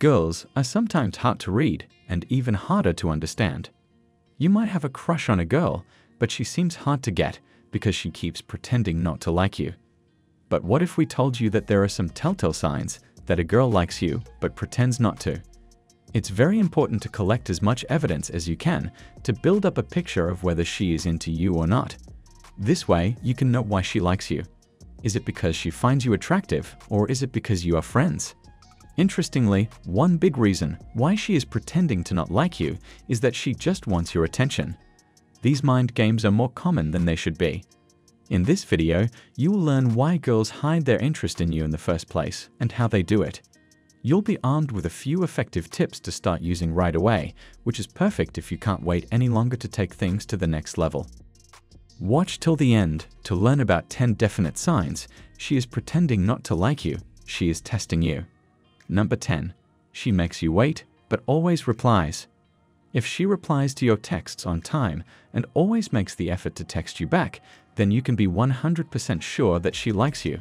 Girls are sometimes hard to read and even harder to understand. You might have a crush on a girl, but she seems hard to get because she keeps pretending not to like you. But what if we told you that there are some telltale signs that a girl likes you but pretends not to? It's very important to collect as much evidence as you can to build up a picture of whether she is into you or not. This way, you can know why she likes you. Is it because she finds you attractive, or is it because you are friends? Interestingly, one big reason why she is pretending to not like you is that she just wants your attention. These mind games are more common than they should be. In this video, you will learn why girls hide their interest in you in the first place and how they do it. You'll be armed with a few effective tips to start using right away, which is perfect if you can't wait any longer to take things to the next level. Watch till the end to learn about 10 definite signs she is pretending not to like you, she is testing you. Number 10. She makes you wait, but always replies. If she replies to your texts on time and always makes the effort to text you back, then you can be 100% sure that she likes you.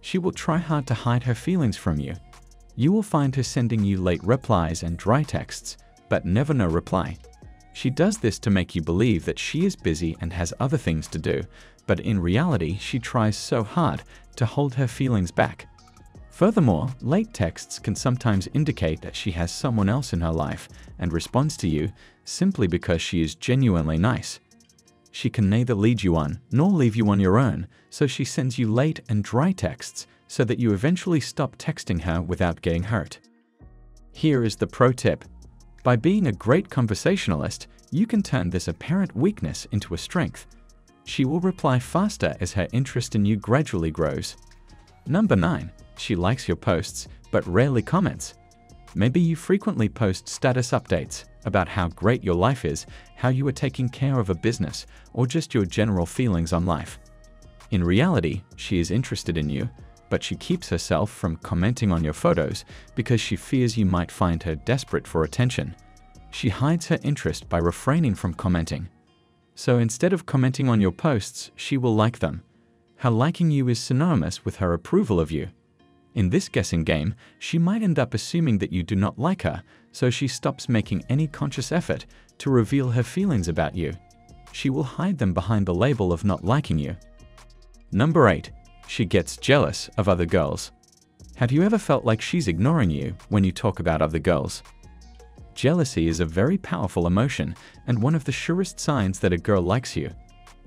She will try hard to hide her feelings from you you will find her sending you late replies and dry texts, but never no reply. She does this to make you believe that she is busy and has other things to do, but in reality, she tries so hard to hold her feelings back. Furthermore, late texts can sometimes indicate that she has someone else in her life and responds to you simply because she is genuinely nice. She can neither lead you on nor leave you on your own, so she sends you late and dry texts so that you eventually stop texting her without getting hurt. Here is the pro tip. By being a great conversationalist, you can turn this apparent weakness into a strength. She will reply faster as her interest in you gradually grows. Number 9. She likes your posts, but rarely comments. Maybe you frequently post status updates about how great your life is, how you are taking care of a business, or just your general feelings on life. In reality, she is interested in you, but she keeps herself from commenting on your photos because she fears you might find her desperate for attention. She hides her interest by refraining from commenting. So instead of commenting on your posts, she will like them. Her liking you is synonymous with her approval of you. In this guessing game, she might end up assuming that you do not like her, so she stops making any conscious effort to reveal her feelings about you. She will hide them behind the label of not liking you. Number 8 she gets jealous of other girls. Have you ever felt like she's ignoring you when you talk about other girls? Jealousy is a very powerful emotion and one of the surest signs that a girl likes you.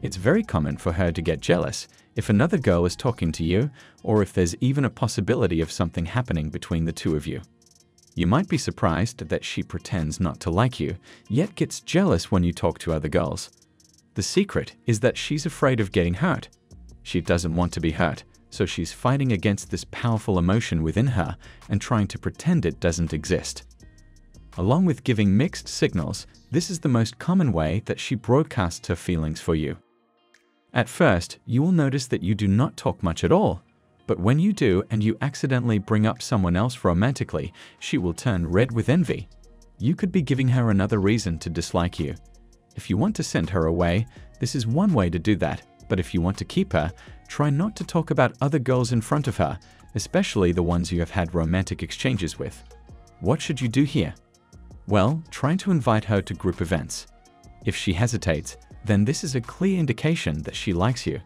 It's very common for her to get jealous if another girl is talking to you or if there's even a possibility of something happening between the two of you. You might be surprised that she pretends not to like you, yet gets jealous when you talk to other girls. The secret is that she's afraid of getting hurt she doesn't want to be hurt, so she's fighting against this powerful emotion within her and trying to pretend it doesn't exist. Along with giving mixed signals, this is the most common way that she broadcasts her feelings for you. At first, you will notice that you do not talk much at all, but when you do and you accidentally bring up someone else romantically, she will turn red with envy. You could be giving her another reason to dislike you. If you want to send her away, this is one way to do that but if you want to keep her, try not to talk about other girls in front of her, especially the ones you have had romantic exchanges with. What should you do here? Well, try to invite her to group events. If she hesitates, then this is a clear indication that she likes you.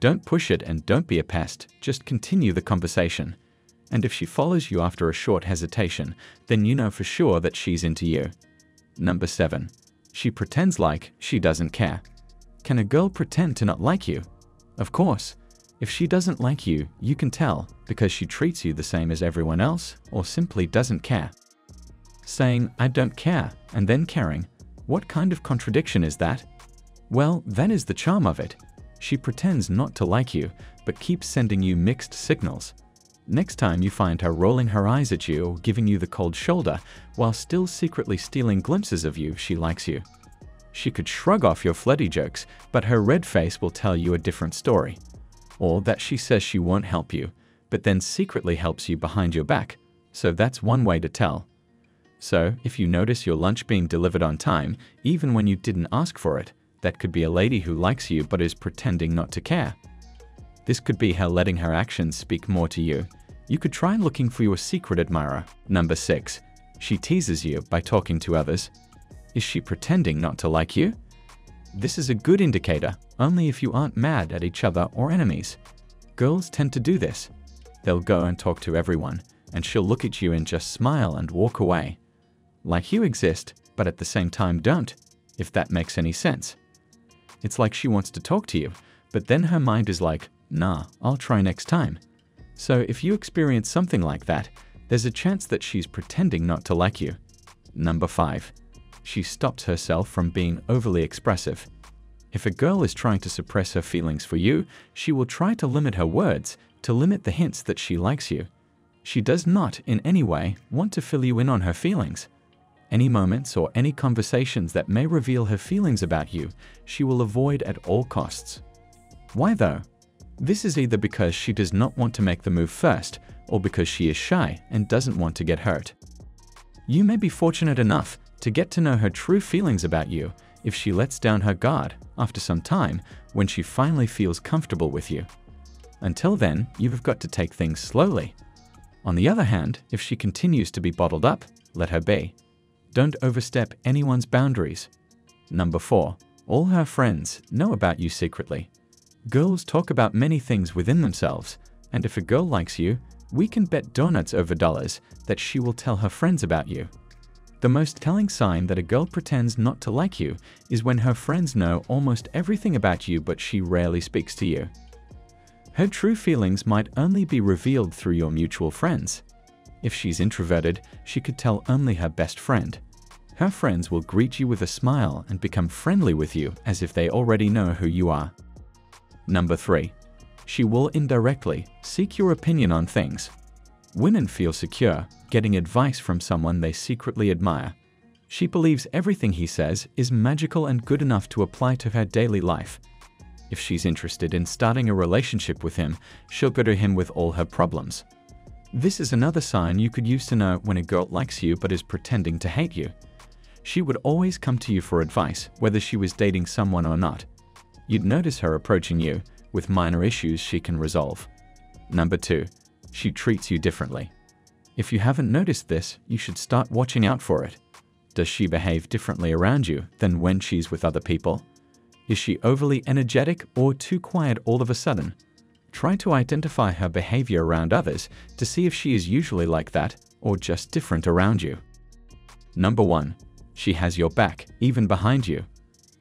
Don't push it and don't be a pest, just continue the conversation. And if she follows you after a short hesitation, then you know for sure that she's into you. Number 7. She pretends like she doesn't care. Can a girl pretend to not like you? Of course. If she doesn't like you, you can tell because she treats you the same as everyone else or simply doesn't care. Saying, I don't care, and then caring, what kind of contradiction is that? Well, that is the charm of it. She pretends not to like you, but keeps sending you mixed signals. Next time you find her rolling her eyes at you or giving you the cold shoulder while still secretly stealing glimpses of you, she likes you. She could shrug off your flirty jokes, but her red face will tell you a different story. Or that she says she won't help you, but then secretly helps you behind your back. So that's one way to tell. So, if you notice your lunch being delivered on time, even when you didn't ask for it, that could be a lady who likes you but is pretending not to care. This could be her letting her actions speak more to you. You could try looking for your secret admirer. Number 6. She teases you by talking to others. Is she pretending not to like you? This is a good indicator only if you aren't mad at each other or enemies. Girls tend to do this. They'll go and talk to everyone, and she'll look at you and just smile and walk away. Like you exist, but at the same time don't, if that makes any sense. It's like she wants to talk to you, but then her mind is like, nah, I'll try next time. So if you experience something like that, there's a chance that she's pretending not to like you. Number 5. She stops herself from being overly expressive. If a girl is trying to suppress her feelings for you, she will try to limit her words, to limit the hints that she likes you. She does not, in any way, want to fill you in on her feelings. Any moments or any conversations that may reveal her feelings about you, she will avoid at all costs. Why though? This is either because she does not want to make the move first, or because she is shy and doesn't want to get hurt. You may be fortunate enough to get to know her true feelings about you if she lets down her guard after some time when she finally feels comfortable with you. Until then, you've got to take things slowly. On the other hand, if she continues to be bottled up, let her be. Don't overstep anyone's boundaries. Number 4. All her friends know about you secretly. Girls talk about many things within themselves, and if a girl likes you, we can bet donuts over dollars that she will tell her friends about you. The most telling sign that a girl pretends not to like you is when her friends know almost everything about you but she rarely speaks to you. Her true feelings might only be revealed through your mutual friends. If she's introverted, she could tell only her best friend. Her friends will greet you with a smile and become friendly with you as if they already know who you are. Number 3. She will indirectly seek your opinion on things. Women feel secure getting advice from someone they secretly admire. She believes everything he says is magical and good enough to apply to her daily life. If she's interested in starting a relationship with him, she'll go to him with all her problems. This is another sign you could use to know when a girl likes you but is pretending to hate you. She would always come to you for advice, whether she was dating someone or not. You'd notice her approaching you with minor issues she can resolve. Number 2. She treats you differently. If you haven't noticed this, you should start watching out for it. Does she behave differently around you than when she's with other people? Is she overly energetic or too quiet all of a sudden? Try to identify her behavior around others to see if she is usually like that or just different around you. Number 1. She has your back, even behind you.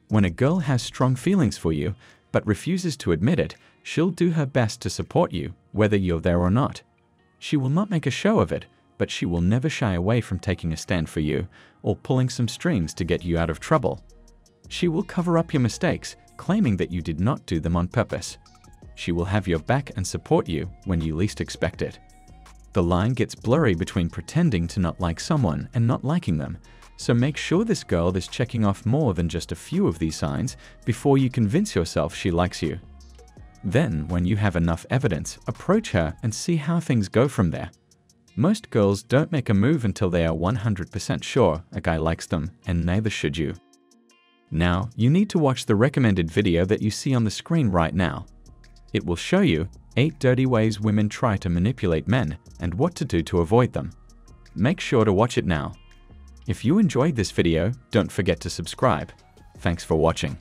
When a girl has strong feelings for you, but refuses to admit it, she'll do her best to support you, whether you're there or not. She will not make a show of it, but she will never shy away from taking a stand for you or pulling some strings to get you out of trouble. She will cover up your mistakes, claiming that you did not do them on purpose. She will have your back and support you when you least expect it. The line gets blurry between pretending to not like someone and not liking them, so make sure this girl is checking off more than just a few of these signs before you convince yourself she likes you. Then, when you have enough evidence, approach her and see how things go from there. Most girls don't make a move until they are 100% sure a guy likes them, and neither should you. Now, you need to watch the recommended video that you see on the screen right now. It will show you 8 dirty ways women try to manipulate men and what to do to avoid them. Make sure to watch it now. If you enjoyed this video, don't forget to subscribe. Thanks for watching.